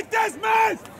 like this, man!